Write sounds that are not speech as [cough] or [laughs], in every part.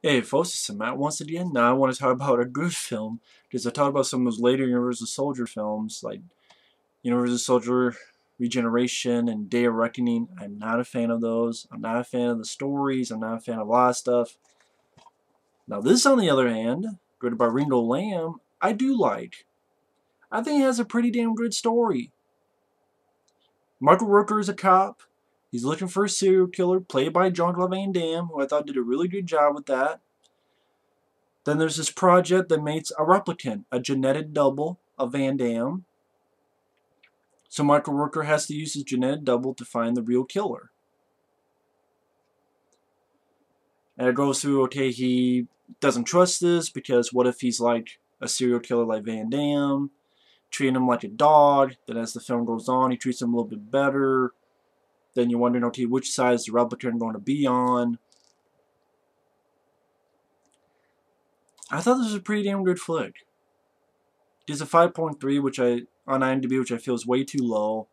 Hey folks, it's Matt once again. Now I want to talk about a good film, because I talked about some of those later Universal Soldier films, like Universal Soldier Regeneration and Day of Reckoning. I'm not a fan of those. I'm not a fan of the stories. I'm not a fan of a lot of stuff. Now this, on the other hand, directed by Ringo Lam, I do like. I think it has a pretty damn good story. Michael Rooker is a cop. He's looking for a serial killer, played by Jean-Claude Van Damme, who I thought did a really good job with that. Then there's this project that makes a replicant, a genetic double of Van Damme. So Michael Rooker has to use his genetic double to find the real killer. And it goes through, okay, he doesn't trust this because what if he's like a serial killer like Van Damme, treating him like a dog, then as the film goes on, he treats him a little bit better, then you're wondering, okay, which side is the replicant going to be on? I thought this was a pretty damn good flick. It's a 5.3, which I on IMDb, which I feel is way too low.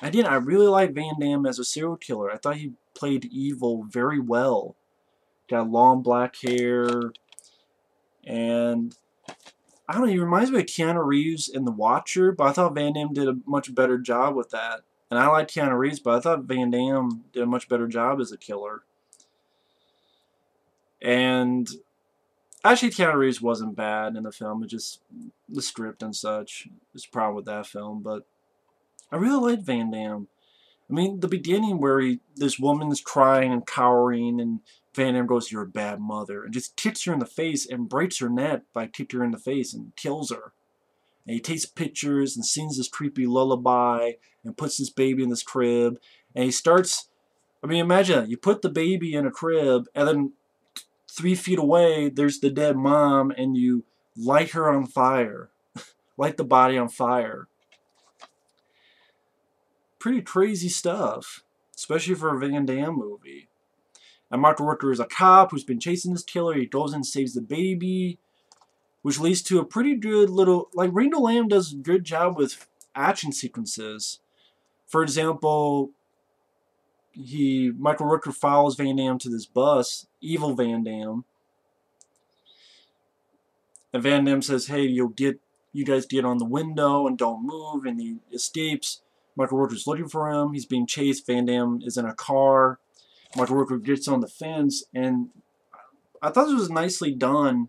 Again, I really like Van Damme as a serial killer. I thought he played evil very well. Got long black hair, and I don't know, he reminds me of Keanu Reeves in The Watcher, but I thought Van Damme did a much better job with that. And I like Keanu Reeves, but I thought Van Damme did a much better job as a killer. And actually, Keanu Reeves wasn't bad in the film. It just the script and such is a problem with that film. But I really liked Van Damme. I mean, the beginning where he, this woman's crying and cowering, and Van Damme goes, "You're a bad mother," and just kicks her in the face and breaks her neck by kicking her in the face and kills her. And he takes pictures and sings this creepy lullaby and puts this baby in this crib. And he starts, I mean, imagine that. You put the baby in a crib and then three feet away, there's the dead mom and you light her on fire. [laughs] light the body on fire. Pretty crazy stuff, especially for a Van Damme movie. And Mark Rooker is a cop who's been chasing this killer. He goes and saves the baby which leads to a pretty good little like Ringo Lam does a good job with action sequences. For example, he Michael Rooker follows Van Damme to this bus, evil Van Damme. And Van Damme says, Hey, you'll get you guys get on the window and don't move and he escapes. Michael Rooker's looking for him. He's being chased. Van Damme is in a car. Michael Rooker gets on the fence and I thought this was nicely done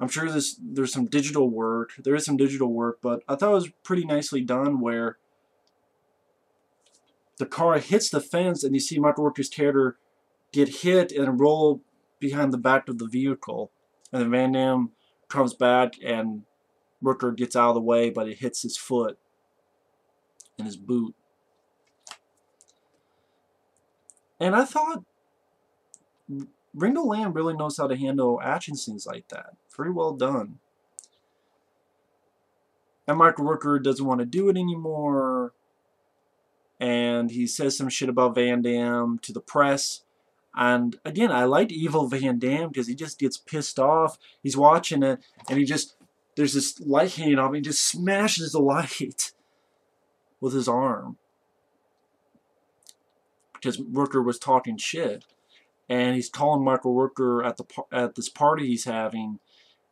I'm sure this there's some digital work. There is some digital work, but I thought it was pretty nicely done where the car hits the fence and you see Michael Rooker's character get hit and roll behind the back of the vehicle. And then Van Damme comes back and Rooker gets out of the way, but it hits his foot and his boot. And I thought Ringo Lam really knows how to handle action scenes like that. Very well done. And Mark Rooker doesn't want to do it anymore. And he says some shit about Van Damme to the press. And again, I like Evil [laughs] Van Damme because he just gets pissed off. He's watching it and he just, there's this light hanging off. He just smashes the [laughs] light with his arm. Because Rooker was talking shit and he's calling Michael Rooker at the at this party he's having,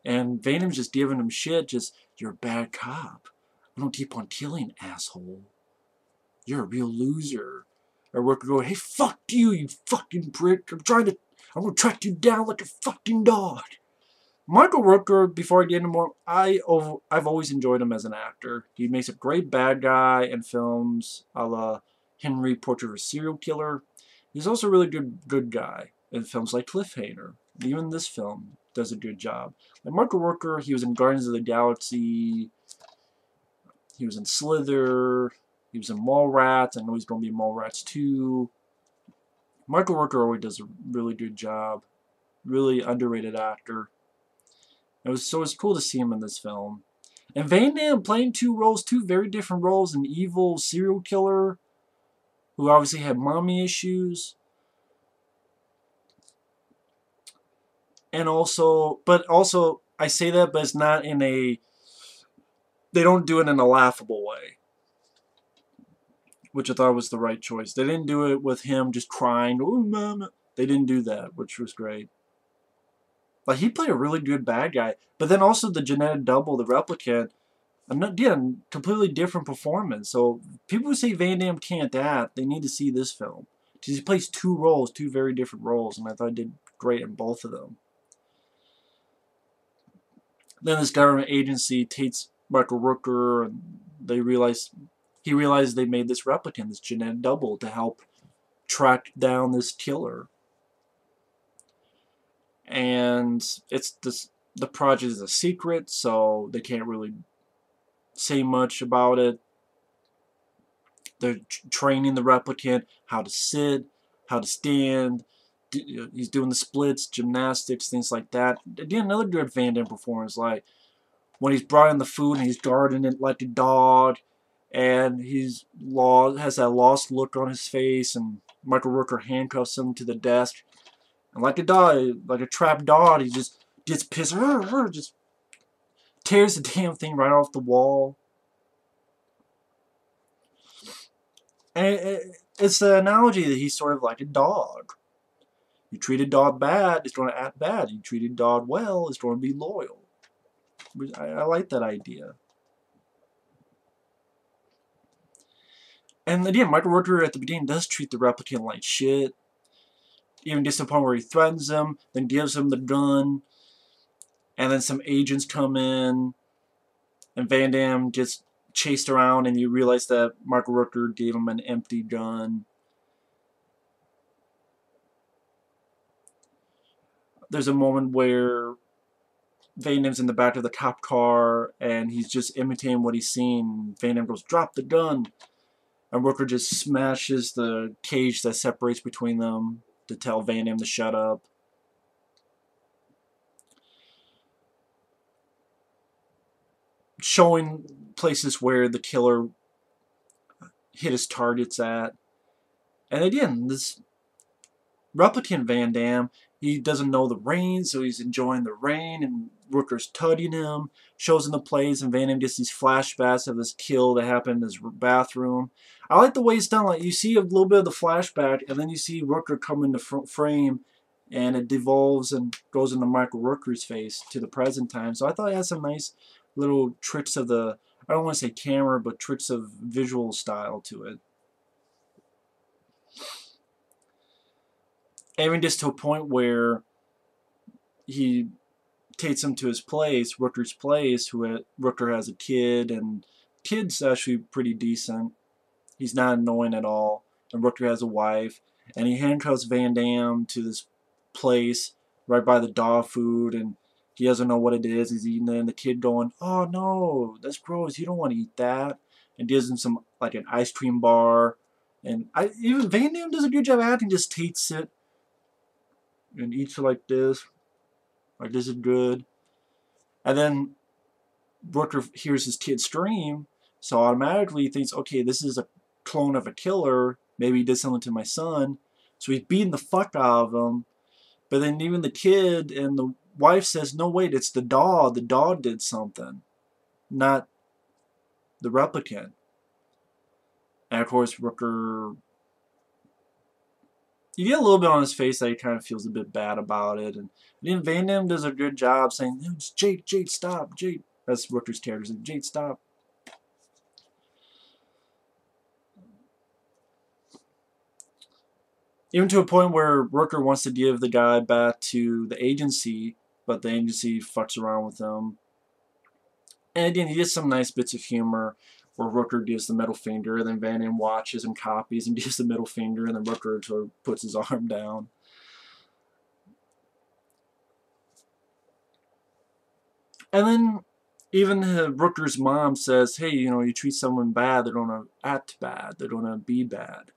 and Damme's just giving him shit. Just you're a bad cop. I don't keep on killing, asshole. You're a real loser. Or Rooker go, hey, fuck you, you fucking prick. I'm trying to, I'm gonna track you down like a fucking dog. Michael Rooker, before I get into more, I I've always enjoyed him as an actor. He makes a great bad guy in films, a la Henry Portrait of a Serial Killer. He's also a really good good guy in films like Cliffhanger. Even this film does a good job. Like Michael Rooker, he was in Guardians of the Galaxy. He was in Slither. He was in Mallrats. I know he's going to be in Mallrats 2. Michael Rooker always does a really good job. Really underrated actor. It was so it's cool to see him in this film. And Van Damme playing two roles, two very different roles, an evil serial killer who obviously had mommy issues. And also, but also, I say that, but it's not in a, they don't do it in a laughable way. Which I thought was the right choice. They didn't do it with him just crying, mama. They didn't do that, which was great. Like he played a really good bad guy, but then also the genetic double, the replicant, again, completely different performance. So people who say Van Damme can't act, they need to see this film. Because he plays two roles, two very different roles, and I thought he did great in both of them. Then this government agency takes Michael Rooker, and they realize he realized they made this replicant, this genetic double, to help track down this killer. And it's this the project is a secret, so they can't really say much about it. They're training the replicant how to sit, how to stand. He's doing the splits, gymnastics, things like that. Again, another good Van Damme performance, like when he's brought in the food and he's guarding it like a dog, and he's lost, has that lost look on his face, and Michael Rooker handcuffs him to the desk, and like a dog, like a trapped dog, he just gets pissed, just tears the damn thing right off the wall. And it's the analogy that he's sort of like a dog. You treat a dog bad, it's going to act bad. You treat a dog well, it's going to be loyal. I, I like that idea. And again, Michael Rooker at the beginning does treat the replicant like shit. Even just to the point where he threatens him, then gives him the gun, and then some agents come in, and Van Damme gets chased around, and you realize that Mark Rooker gave him an empty gun. There's a moment where Van Damme's in the back of the cop car, and he's just imitating what he's seen. Van Damme goes, drop the gun! And Rooker just smashes the cage that separates between them to tell Van Damme to shut up. Showing places where the killer hit his targets at. And again, this replicant Van Damme, he doesn't know the rain, so he's enjoying the rain, and Rooker's tugging him, shows him the plays, and Van Damme gets these flashbacks of this kill that happened in his bathroom. I like the way it's done. Like you see a little bit of the flashback, and then you see Rooker come into frame, and it devolves and goes into Michael Rooker's face to the present time. So I thought it had some nice little tricks of the, I don't want to say camera, but tricks of visual style to it. Even just to a point where he takes him to his place, Rooker's place, who had, Rooker has a kid, and kid's actually pretty decent. He's not annoying at all. And Rooker has a wife, and he handcuffs Van Damme to this place right by the dog food, and he doesn't know what it is. He's eating it, and the kid going, "Oh no, that's gross. You don't want to eat that." And gives him some like an ice cream bar, and I even Van Damme does a good job acting. Just tastes it and eats it like this. Like this is good. And then Rooker hears his kid scream, so automatically he thinks, okay, this is a clone of a killer. Maybe he did something to my son. So he's beating the fuck out of him. But then even the kid and the wife says, no, wait, it's the dog. The dog did something, not the replicant. And of course, Rooker, you get a little bit on his face that he kind of feels a bit bad about it. And then Van Damme does a good job saying, no, Jake, Jake, stop, Jake. That's Rooker's character. saying, Jake, stop. Even to a point where Rooker wants to give the guy back to the agency but the agency fucks around with them. And again, he gets some nice bits of humor where Rooker gives the middle finger, and then Van Damme watches and copies and [laughs] gives the middle finger, and then Rooker sort of puts his [laughs] arm down. And then even Rooker's mom says, hey, you know, you treat someone bad, they're going to uh, act bad, they're going to uh, be bad.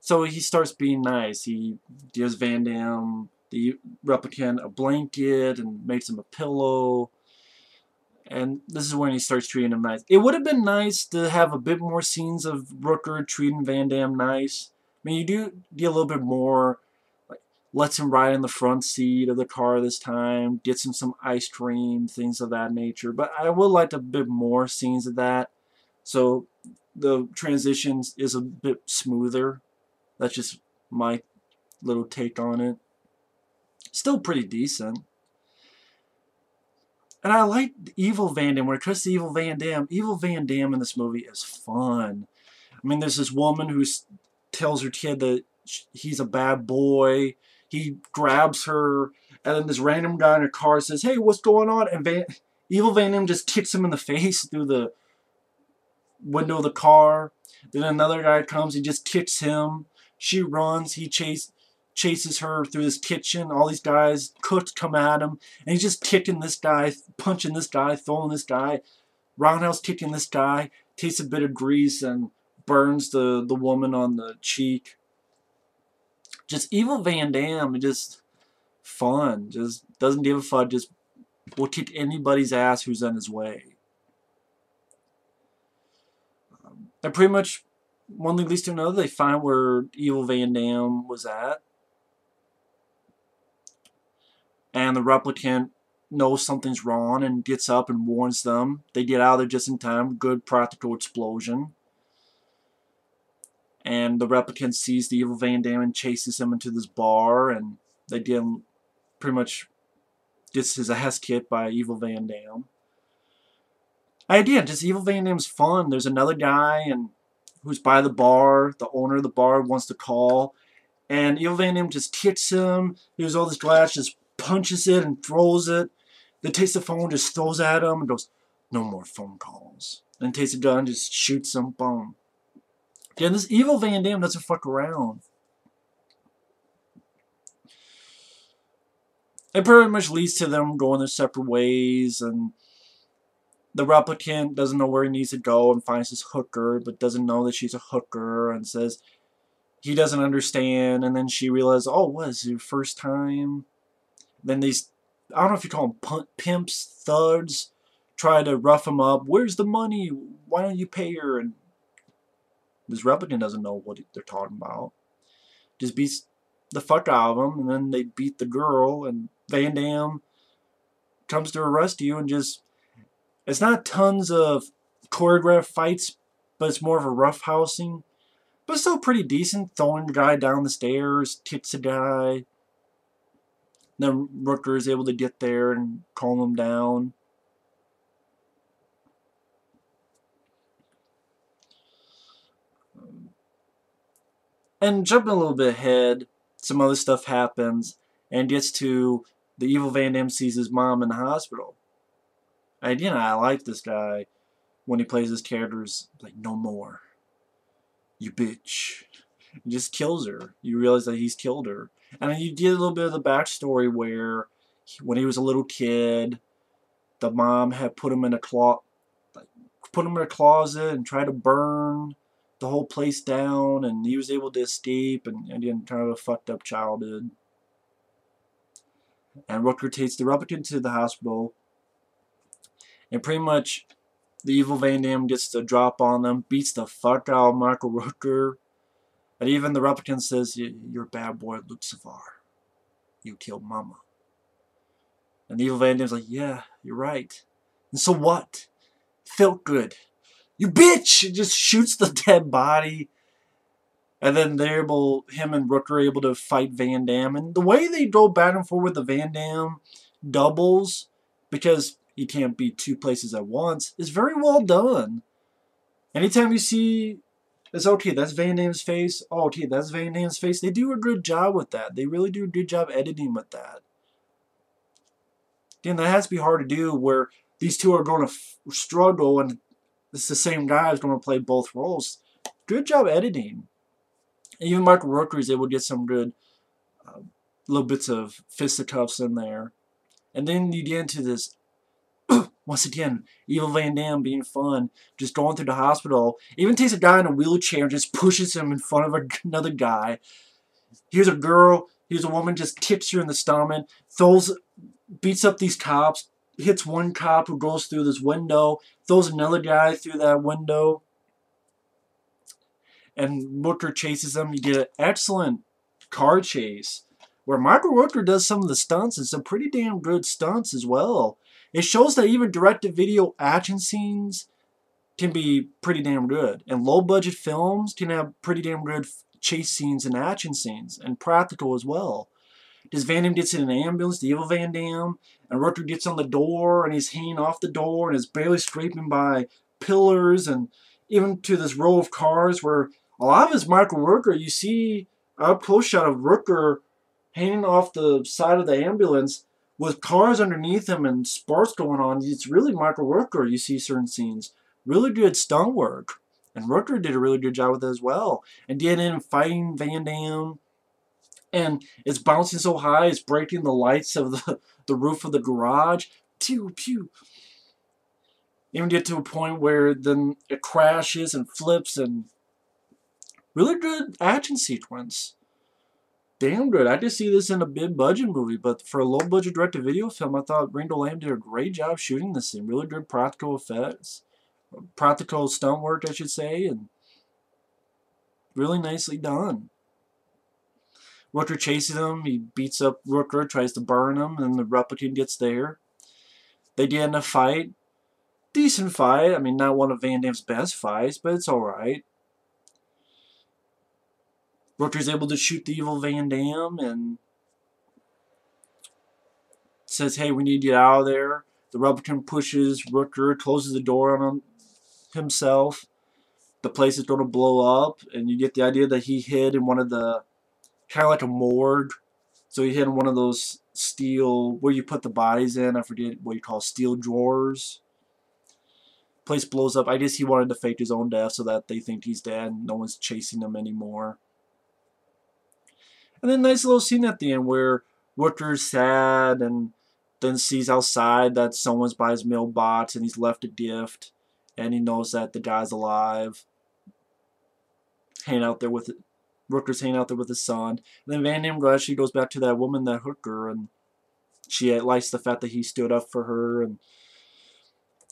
So he starts being nice. He gives Van Damme the replicant a blanket and makes him a pillow. And this is when he starts treating him nice. It would have been nice to have a bit more scenes of Rooker treating Van Damme nice. I mean, you do get a little bit more, like, lets him ride in the front seat of the car this time, gets him some ice cream, things of that nature. But I would like a bit more scenes of that. So the transitions is a bit smoother. That's just my little take on it still pretty decent. And I like Evil Van Damme. When it comes to Evil Van Damme, Evil Van Damme in this movie is fun. I mean, there's this woman who tells her kid that he's a bad boy. He grabs her, and then this random guy in a car says, "Hey, what's going on?" And Van, Evil Van Damme just kicks him in the [laughs] face through the window of the car. Then another guy comes, he just kicks him. She runs, he chase, chases her through this kitchen. All these guys, cooks come at him, and he's just kicking this guy, punching this guy, throwing this guy, roundhouse kicking this guy, tastes a bit of grease and burns the, the woman on the cheek. Just evil Van Damme, just fun. Just doesn't give a fuck, just will kick anybody's ass who's in his way. And pretty much, one thing leads to another, they find where Evil Van Damme was at. And the replicant knows something's wrong and gets up and warns them. They get out of there just in time. Good practical explosion. And the replicant sees the evil Van Damme and chases him into this bar. And they get him pretty much gets his ass kicked by evil Van Damme. Idea, just evil Van Damme's fun. There's another guy and who's by the bar. The owner of the bar wants to call. And evil Van Damme just kicks him. Here's all this glass, just punches it and throws it. Then takes the phone, just throws at him and goes, no more phone calls. Then takes a gun, just shoots him, boom. Yeah, this evil Van Damme doesn't fuck around. It pretty much leads to them going their separate ways, and the replicant doesn't know where he needs to go and finds his hooker, but doesn't know that she's a hooker, and says he doesn't understand, and then she realizes, oh, what, is your first time? Then these, I don't know if you call them pimps, thugs, try to rough him up. Where's the money? Why don't you pay her? And this replicant doesn't know what they're talking about. Just beats the fuck out of him, and then they beat the girl, and Van Damme comes to arrest you, and just it's not tons of choreographed fights, but it's more of a roughhousing. But still pretty decent. Throwing the guy down the stairs, kicks a guy, then Rooker is able to get there and calm him down. And jumping a little bit ahead, some other stuff happens and gets to the evil Van Damme sees his mom in the hospital. And you know, I like this guy when he plays his characters like no more. You bitch. He just kills her. You realize that he's killed her. And you get a little bit of the backstory where when he was a little kid, the mom had put him in a closet, put him in a closet and tried to burn the whole place down, and he was able to escape, and, and again, kind of a fucked up childhood. And Rooker takes the replicant to the hospital, and pretty much the evil Van Damme gets the drop on them, beats the fuck out of Michael Rooker, and even the replicant says, You're a bad boy, Lucifer. You killed Mama. And the evil Van Damme's like, Yeah, you're right. And so what? Felt good. You bitch! It just shoots the [laughs] dead body. And then they're able, him and Rook are able to fight Van Damme. And the way they go back and forth with the Van Damme doubles, because he can't be two places at once, is very well done. Anytime you see it's okay, that's Van Damme's face. Oh, okay, that's Van Damme's face. They do a good job with that. They really do a good job editing with that. Again, that has to be hard to do where these two are going to struggle and it's the same guy who's going to play both roles. Good job editing. Even Michael Rooker is able to get some good uh, little bits of fisticuffs in there. And then you get into this once again, Evil Van Damme being fun, just going through the hospital. Even takes a guy in a wheelchair and just pushes him in front of another guy. Here's a girl, here's a woman, just tips her in the stomach, throws, beats up these cops, hits one cop who goes through this window, throws another guy through that window, and Rooker chases him. You get an excellent car chase where Michael Rooker does some of the stunts and some pretty damn good stunts as well. It shows that even direct-to-video action scenes can be pretty damn good. And low-budget films can have pretty damn good chase scenes and action scenes, and practical as well. Just Van Damme gets in an ambulance, the evil Van Damme, and Rooker gets on the door and he's hanging off the door and is barely scraping by pillars and even to this row of cars where a lot of his Michael Rooker, you see a close shot of Rooker hanging off the side of the ambulance with cars underneath him and sparks going on. It's really Michael Rooker. You see certain scenes. Really good stunt work. And Rooker did a really good job with it as well. And did him fighting Van Damme. And it's bouncing so high, it's breaking the lights of the, the roof of the garage. Pew, pew. Even get to a point where then it crashes and flips and really good action sequence. Damn good. I just see this in a big budget movie, but for a low budget direct to video film, I thought Ringo Lam did a great job shooting this scene. Really good practical effects practical stunt work, I should say, and really nicely done. Rooker chases him, he beats up Rooker, tries to burn him, and the replicant gets there. They get in a fight. Decent fight. I mean, not one of Van Damme's best fights, but it's alright. Rooker's able to shoot the evil Van Damme and says, hey, we need to get out of there. The replicant pushes Rooker, closes the door on him, himself. The place is going to blow up, and you get the idea that he hid in one of the, kind of like a morgue. So he hid in one of those steel, where you put the bodies in, I forget what you call steel drawers. Place blows up. I guess he wanted to fake his own death so that they think he's dead and no one's chasing him anymore. And then nice little scene at the end where Rooker's sad and then sees outside that someone's by his mailbox and he's left a gift and he knows that the guy's alive. Hanging out there with it. Rooker's hanging out there with his son. And then Van Damme actually goes back to that woman, that hooker, and she uh, likes the fact that he stood up for her. And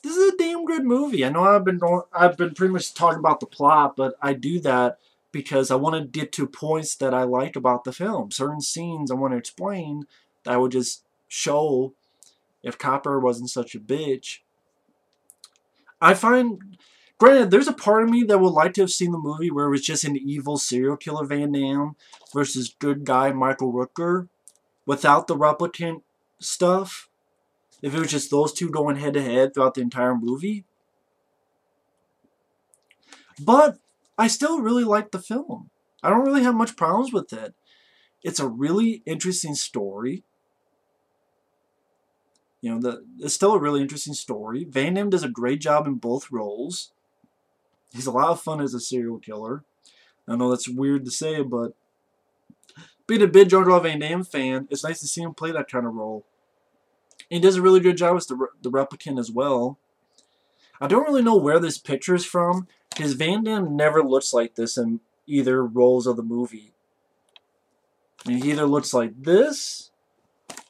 this is a damn good movie. I know I've been I've been pretty much talking about the plot, but I do that because I want to get to points that I like about the film. Certain scenes I want to explain that I would just show if Copper wasn't such a bitch I find, granted, there's a part of me that would like to have seen the movie where it was just an evil serial killer Van Damme versus good guy Michael Rooker without the replicant stuff. If it was just those two going head to head throughout the entire movie. But I still really like the film. I don't really have much problems with it. It's a really interesting story. You know, the, it's still a really interesting story. Van Damme does a great job in both roles. He's a lot of fun as a serial killer. I know that's weird to say, but being a big Jean-Claude Van Damme fan, it's nice to see him play that kind of role. And he does a really good job as the, the replicant as well. I don't really know where this picture is from, because Van Damme never looks like this in either roles of the movie. He either looks like this,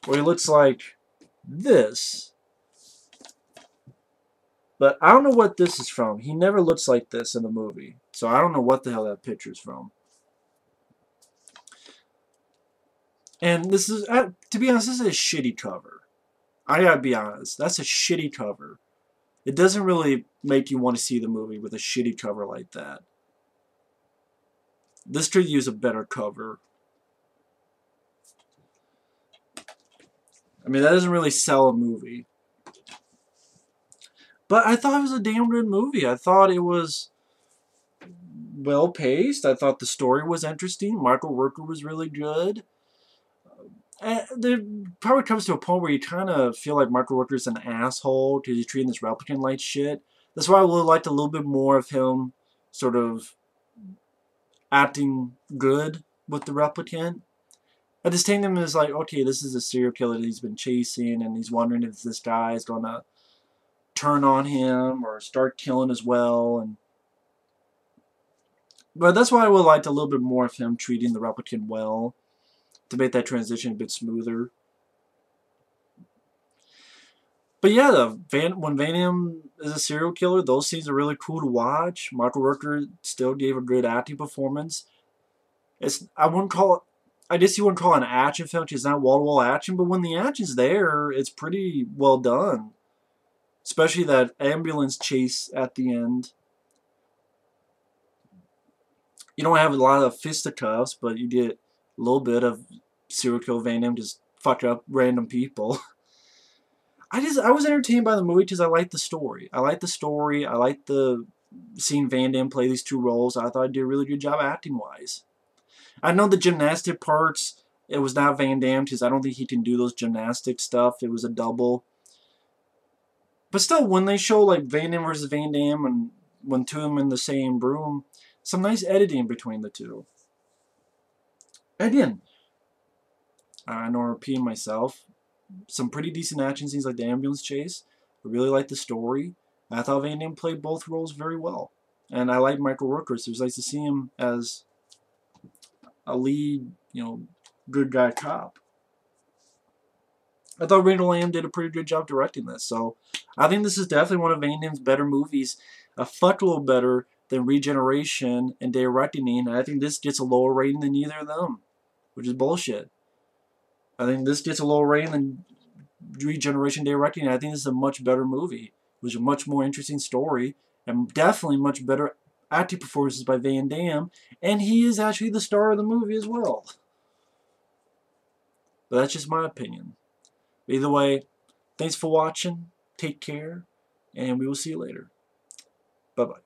or he looks like this. But I don't know what this is from. He never looks like this in the movie. So I don't know what the hell that picture's from. And this is, uh, to be honest, this is a shitty cover. I gotta be honest. That's a shitty cover. It doesn't really make you want to see the movie with a shitty cover like that. This could use a better cover. I mean, that doesn't really sell a movie. But I thought it was a damn good movie. I thought it was well paced. I thought the story was interesting. Michael Rooker was really good. And there probably comes to a point where you kind of feel like Michael Rooker's an asshole because he's treating this replicant like shit. That's why I would have liked a little bit more of him sort of acting good with the replicant. I just take him as like, okay, this is a serial killer that he's been chasing, and he's wondering if this guy is gonna turn on him or start killing as well. And but that's why I would have liked a little bit more of him treating the replicant well to make that transition a bit smoother. But yeah, the Van, when Van Damme is a serial killer, those scenes are really cool to watch. Michael Rooker still gave a good acting performance. It's I wouldn't call it I guess you wouldn't call it an action film because it's not wall-to-wall action, but when the action's there, it's pretty well done. Especially that ambulance chase at the end. You don't have a lot of fisticuffs, but you get little bit of serial kill Van Damme just fucked up random people. [laughs] I just I was entertained by the movie because I liked the story. I liked the story. I liked the seeing Van Damme play these two roles. I thought he did a really good job acting wise. I know the gymnastic parts. It was not Van Damme because I don't think he can do those gymnastic stuff. It was a double. But still, when they show like Van Damme versus Van Damme and when two of them in the same room, some nice editing between the two. Again, I know I'm repeating myself. Some pretty decent action scenes like the ambulance chase. I really like the story. I thought Van Damme played both roles very well. And I like Michael Rooker, so it was nice to see him as a lead, you know, good guy cop. I thought Randall Lamb did a pretty good job directing this, so I think this is definitely one of Van Damme's better movies. A fuckload better than Regeneration and Day of Reckoning, and I think this gets a lower rating than either of them, which is bullshit. I think this gets a lower rating than Regeneration Day Reckoning. I think this is a much better movie. It was a much more interesting story, and definitely much better acting performances by Van Damme, and he is actually the star of the movie as well. But that's just my opinion. Either way, thanks for watching, take care, and we will see you later. Bye-bye.